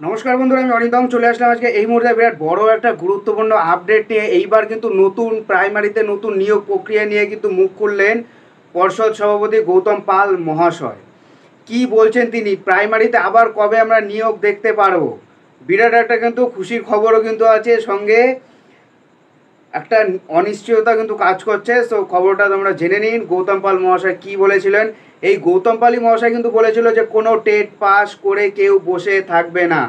নমস্কার বন্ধুরা, আমি অরিন্দম চলে আসলাম আজকে এই মুহূর্তে বিরাট বড় একটা গুরুত্বপূর্ণ আপডেট নিয়ে। এইবার কিন্তু নতুন প্রাইমারিতে নতুন নিয়োগ প্রক্রিয়া নিয়ে কিন্তু মুখ খুললেন পর্ষদ সভাপতি গৌতম পাল মহাশয়। কি বলছেন তিনি? প্রাইমারিতে আবার কবে আমরা নিয়োগ দেখতে পারব? বিরাট একটা কিন্তু খুশির খবরও কিন্তু আছে সঙ্গে। একটা অনিশ্চয়তা কিন্তু কাজ করছে। সো খবরটা তোমরা জেনে নিন, গৌতম পাল মহাশয় কী বলেছিলেন? এই গৌতম পালি মহাশয় কিন্তু বলেছিল যে, কোনো টেট পাস করে কেউ বসে থাকবে না।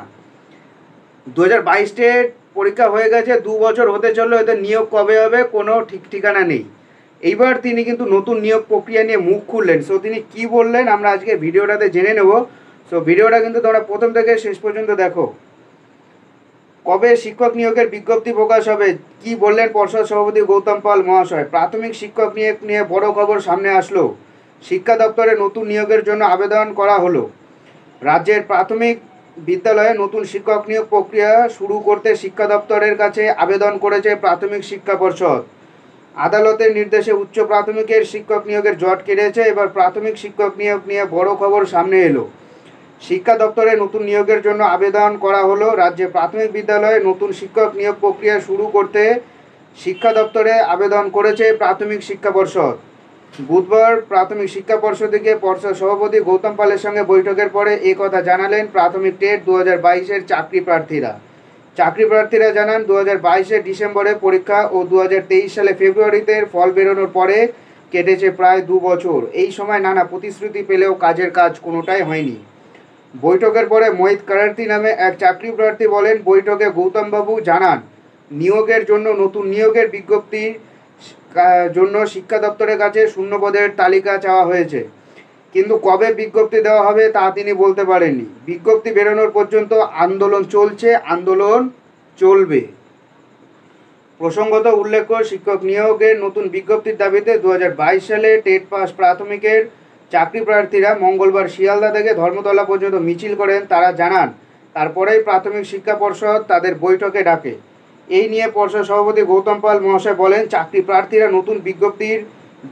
দু হাজার বাইশ টেট পরীক্ষা হয়ে গেছে, দু বছর হতে চলল এতে নিয়োগ কবে হবে, কোনো ঠিক ঠিকানা নেই। এইবার তিনি কিন্তু নতুন নিয়োগ প্রক্রিয়া নিয়ে মুখ খুললেন। সো তিনি কি বললেন, আমরা আজকে ভিডিওটাতে জেনে নেব। সো ভিডিওটা কিন্তু তোমরা প্রথম থেকে শেষ পর্যন্ত দেখো। কবে শিক্ষক নিয়োগের বিজ্ঞপ্তি প্রকাশ হবে, কি বললেন পর্ষদ সভাপতি গৌতম পাল মহাশয়? প্রাথমিক শিক্ষক নিয়োগ নিয়ে বড় খবর সামনে আসলো। শিক্ষা দপ্তরে নতুন নিয়োগের জন্য আবেদন করা হলো। রাজ্যের প্রাথমিক বিদ্যালয়ে নতুন শিক্ষক নিয়োগ প্রক্রিয়া শুরু করতে শিক্ষা দপ্তরের কাছে আবেদন করেছে প্রাথমিক শিক্ষা পর্ষদ। আদালতের নির্দেশে উচ্চ প্রাথমিকের শিক্ষক নিয়োগের জট কেটেছে। এবার প্রাথমিক শিক্ষক নিয়োগ নিয়ে বড় খবর সামনে এলো। শিক্ষা দপ্তরে নতুন নিয়োগের জন্য আবেদন করা হলো। রাজ্যে প্রাথমিক বিদ্যালয়ে নতুন শিক্ষক নিয়োগ প্রক্রিয়া শুরু করতে শিক্ষা দপ্তরে আবেদন করেছে প্রাথমিক শিক্ষা পর্ষদ। বুধবার প্রাথমিক শিক্ষা পর্ষদে গিয়ে পর্ষদ সভাপতি গৌতম পালের সঙ্গে বৈঠকের পরে এ কথা জানালেন প্রাথমিক টেট দু হাজার বাইশের চাকরি প্রার্থীরা। চাকরি প্রার্থীরা জানান দু হাজার বাইশের ডিসেম্বরে পরীক্ষা ও দু হাজার তেইশ সালে ফেব্রুয়ারিতে ফল বেরোনোর পরে কেটেছে প্রায় দু বছর। এই সময় নানা প্রতিশ্রুতি পেলেও কাজের কাজ কোনোটাই হয়নি। বৈঠকের পরে মোহিত কারার্তি নামে এক চাকরি প্রার্থী বলেন, বৈঠকে গৌতমবাবু জানান, নিয়োগের জন্য নতুন নিয়োগের বিজ্ঞপ্তির জন্য শিক্ষা দপ্তরের কাছে শূন্যপদের তালিকা চাওয়া হয়েছে। কিন্তু কবে বিজ্ঞপ্তি দেওয়া হবে তা তিনি বলতে পারেননি। বিজ্ঞপ্তি বেরোনোর পর্যন্ত আন্দোলন চলছে, আন্দোলন চলবে। প্রসঙ্গত উল্লেখ্য, শিক্ষক নিয়োগের নতুন বিজ্ঞপ্তির দাবিতে দু হাজার বাইশ সালে টেট পাস প্রাথমিকের চাকরি প্রার্থীরা মঙ্গলবার শিয়ালদা থেকে ধর্মতলা পর্যন্ত মিছিল করেন, তারা জানান, তারপরেই প্রাথমিক শিক্ষা পর্ষদ তাদের বৈঠকে ডাকে। এই নিয়ে পর্ষদ সভাপতি গৌতম পাল মহাশয় বলেন, চাকরি প্রার্থীরা নতুন বিজ্ঞপ্তির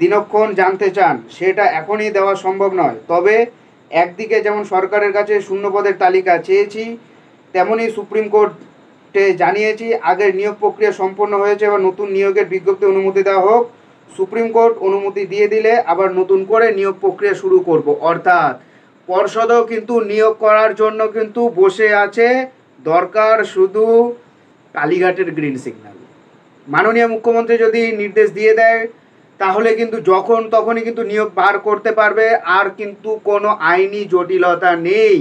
দিনক্ষণ জানতে চান, সেটা এখনই দেওয়া সম্ভব নয়। তবে একদিকে যেমন সরকারের কাছে শূন্যপদের তালিকা চেয়েছি তেমনই সুপ্রিম কোর্টে জানিয়েছি, আগের নিয়োগ প্রক্রিয়া সম্পন্ন হয়েছে এবার নতুন নিয়োগের বিজ্ঞপ্তি অনুমতি দেওয়া হোক। সুপ্রিম কোর্ট অনুমতি দিয়ে দিলে আবার নতুন করে নিয়োগ প্রক্রিয়া শুরু করব। অর্থাৎ পর্ষদও কিন্তু নিয়োগ করার জন্য কিন্তু বসে আছে। দরকার শুধু কালীঘাটের গ্রিন সিগন্যাল। মাননীয় মুখ্যমন্ত্রী যদি নির্দেশ দিয়ে দেয়, তাহলে কিন্তু যখন তখনই কিন্তু নিয়োগ বার করতে পারবে। আর কিন্তু কোনো আইনি জটিলতা নেই।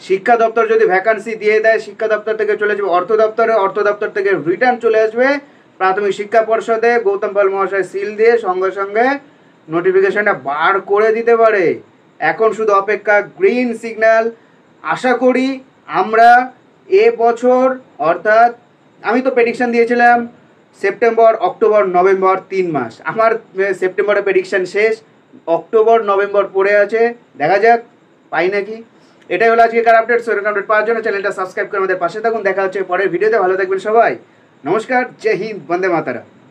শিক্ষা দপ্তর যদি ভ্যাকান্সি দিয়ে দেয়, শিক্ষা দপ্তর থেকে চলে যাবে, অর্থ দপ্তরে, অর্থ দপ্তর থেকে রিটার্ন চলে আসবে। প্রাথমিক শিক্ষা পর্ষদে গৌতম পাল মহাশয় সিল দিয়ে সঙ্গে সঙ্গে নোটিফিকেশনটা বার করে দিতে পারে। এখন শুধু অপেক্ষা গ্রিন সিগন্যাল আশা করি আমরা এ বছর, অর্থাৎ আমি তো প্রেডিকশান দিয়েছিলাম, সেপ্টেম্বর, অক্টোবর, নভেম্বর তিন মাস। আমার সেপ্টেম্বরে প্রেডিকশান শেষ, অক্টোবর, নভেম্বর পড়ে আছে। দেখা যাক, পাই নাকি? এটাই হলো আজকের আপডেট সেরকম আপডেট পাওয়ার জন্য চ্যানেলটা সাবস্ক্রাইব করে আমাদের পাশে থাকুন। দেখা হচ্ছে পরের ভিডিওতে ভালো থাকবেন সবাই। नमस्कार जय हिंद वंदे मातरम।